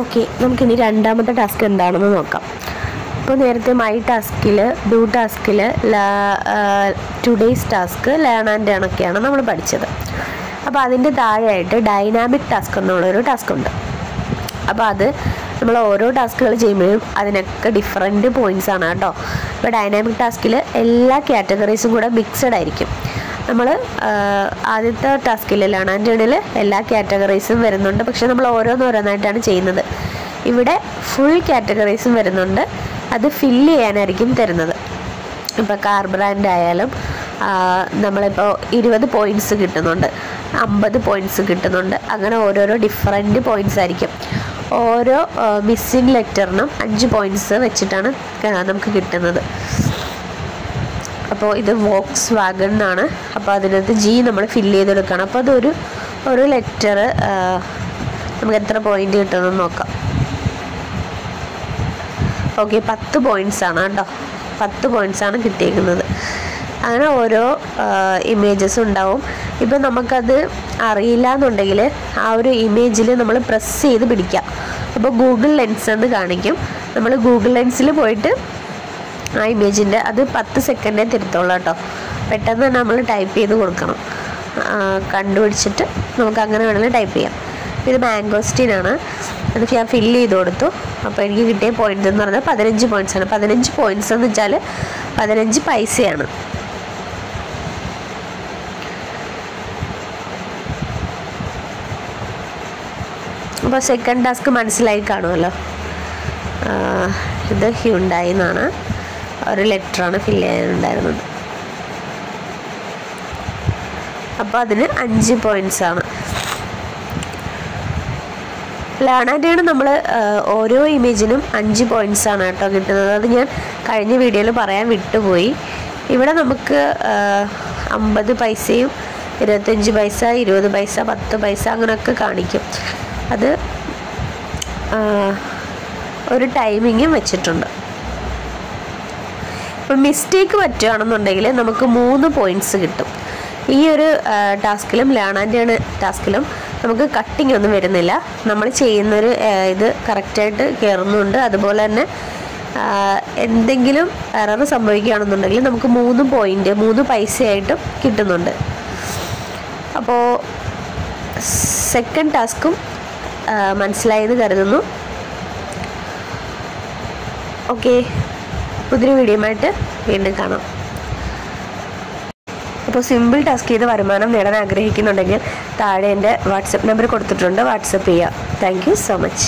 Okay നമുക്കിനി രണ്ടാമത്തെ task എന്താണെന്ന് നോക്കാം. ഇപ്പോൾ നേരത്തെ മൈ ടാസ്കിൽ ഡു ടാസ്കിൽ ടുഡേയ്സ് ടാസ്ക് ലേൺ ആൻഡ് ഏണൊക്കെയാണ് നമ്മൾ പഠിച്ചത്. അപ്പോൾ അതിന്റെ താഴെയായിട്ട് ഡൈനാമിക് ടാസ്ക് എന്നുള്ളൊരു ടാസ്ക് ഉണ്ട്. അപ്പോൾ അത് നമ്മൾ ഓരോ ടാസ്കുകൾ ചെയ്യുമ്പോഴും അതിനൊക്കെ ഡിഫറെന്റ് പോയിന്റ്സ് ആണ് കേട്ടോ. ഇപ്പോൾ ഡൈനാമിക് ടാസ്കിൽ എല്ലാ കാറ്റഗറീസും കൂടെ മിക്സഡ് ആയിരിക്കും. നമ്മൾ ആദ്യത്തെ ആൻഡ് ഏണിൽ എല്ലാ കാറ്റഗറീസും വരുന്നുണ്ട്. പക്ഷെ നമ്മൾ ഓരോന്നോരോന്നായിട്ടാണ് ചെയ്യുന്നത്. ഇവിടെ ഫുൾ കാറ്റഗറീസും വരുന്നുണ്ട്. അത് ഫില്ല് ചെയ്യാനായിരിക്കും തരുന്നത്. ഇപ്പോൾ കാർ ബ്രാൻഡ് ആയാലും നമ്മളിപ്പോൾ ഇരുപത് പോയിന്റ്സ് കിട്ടുന്നുണ്ട്. അമ്പത് പോയിന്റ്സ് കിട്ടുന്നുണ്ട്. അങ്ങനെ ഓരോരോ ഡിഫറെന്റ് പോയിന്റ്സ് ആയിരിക്കും. ഓരോ മിസ്സിങ് ലെറ്ററിനും അഞ്ച് പോയിന്റ്സ് വെച്ചിട്ടാണ് നമുക്ക് കിട്ടുന്നത്. അപ്പോൾ ഇത് വോക്സ് വാഗൺ എന്നാണ് അപ്പോൾ അതിനകത്ത് ജി നമ്മൾ ഫില്ല് ചെയ്തെടുക്കണം. അപ്പോൾ അതൊരു ഒരു ലെറ്റർ നമുക്ക് എത്ര പോയിന്റ് കിട്ടുമെന്ന് നോക്കാം. ഓക്കെ പത്ത് പോയിന്റ്സ് ആണ് കേട്ടോ. പത്ത് പോയിന്റ്സ് ആണ് കിട്ടിയേക്കുന്നത്. അങ്ങനെ ഓരോ ഇമേജസ് ഉണ്ടാവും. ഇപ്പം നമുക്കത് അറിയില്ല എന്നുണ്ടെങ്കിൽ ആ ഒരു ഇമേജിൽ നമ്മൾ പ്രസ് ചെയ്ത് പിടിക്കാം. അപ്പോൾ ഗൂഗിൾ ലെൻസ് എന്ന് കാണിക്കും. നമ്മൾ ഗൂഗിൾ ലെൻസിൽ പോയിട്ട് ആ ഇമേജിന്റെ അത് പത്ത് സെക്കൻഡേ തിരുത്തുള്ളൂ കേട്ടോ. പെട്ടെന്ന് തന്നെ നമ്മൾ ടൈപ്പ് ചെയ്ത് കൊടുക്കണം. കണ്ടുപിടിച്ചിട്ട് നമുക്ക് അങ്ങനെ വേണമെങ്കിൽ ടൈപ്പ് ചെയ്യാം. ഇത് മാംഗോസ്റ്റീനാണ്. അത് ഞാൻ ഫില്ല് ചെയ്ത് കൊടുത്തു. അപ്പോൾ എനിക്ക് കിട്ടിയ പോയിന്റ് എന്ന് പറഞ്ഞാൽ പതിനഞ്ച് പോയിന്റ്സ് ആണ്. പതിനഞ്ച് പോയിന്റ്സ് എന്ന് വെച്ചാൽ പതിനഞ്ച് പൈസയാണ്. അപ്പോൾ സെക്കൻഡ് ടാസ്ക് മനസ്സിലായി കാണുമല്ലോ. ഇത് ഹ്യുണ്ടായി എന്നാണ് ഒരു ലെറ്ററാണ് ഫില്ല് ചെയ്യാനുണ്ടായിരുന്നത്. അപ്പോൾ അതിന് അഞ്ച് പോയിന്റ്സ് ആണ്. ലേണാന്റെയാണ് നമ്മൾ ഓരോ ഇമേജിനും അഞ്ച് പോയിന്റ്സ് ആണ് കേട്ടോ കിട്ടുന്നത്. അത് ഞാൻ കഴിഞ്ഞ വീഡിയോയിൽ പറയാൻ വിട്ടുപോയി. ഇവിടെ നമുക്ക് അമ്പത് പൈസയും ഇരുപത്തഞ്ച് പൈസ ഇരുപത് പൈസ പത്ത് പൈസ അങ്ങനെയൊക്കെ കാണിക്കും. അത് ഒരു ടൈമിങ്ങും വെച്ചിട്ടുണ്ട്. ഇപ്പം മിസ്റ്റേക്ക് പറ്റുകയാണെന്നുണ്ടെങ്കിൽ നമുക്ക് മൂന്ന് പോയിന്റ്സ് കിട്ടും. ഈ ഒരു ടാസ്കിലും ലേണാന്റെയാണ് ടാസ്കിലും നമുക്ക് കട്ടിംഗ് ഒന്നും വരുന്നില്ല. നമ്മൾ ചെയ്യുന്നൊരു ഇത് കറക്റ്റായിട്ട് കയറുന്നുണ്ട് അതുപോലെ തന്നെ എന്തെങ്കിലും എറർ സംഭവിക്കുകയാണെന്നുണ്ടെങ്കിൽ നമുക്ക് മൂന്ന് പോയിന്റ് മൂന്ന് പൈസയായിട്ടും കിട്ടുന്നുണ്ട്. അപ്പോൾ സെക്കൻഡ് ടാസ്കും മനസ്സിലായെന്ന് കരുതുന്നു. ഓക്കെ പുതിയൊരു വീഡിയോയുമായിട്ട് വീണ്ടും കാണാം. അപ്പോൾ സിമ്പിൾ ടാസ്ക് ചെയ്ത് വരുമാനം നേടാൻ ആഗ്രഹിക്കുന്നുണ്ടെങ്കിൽ താഴെ എന്റെ വാട്സപ്പ് നമ്പർ കൊടുത്തിട്ടുണ്ട്. വാട്സപ്പ് ചെയ്യുക താങ്ക് സോ മച്ച്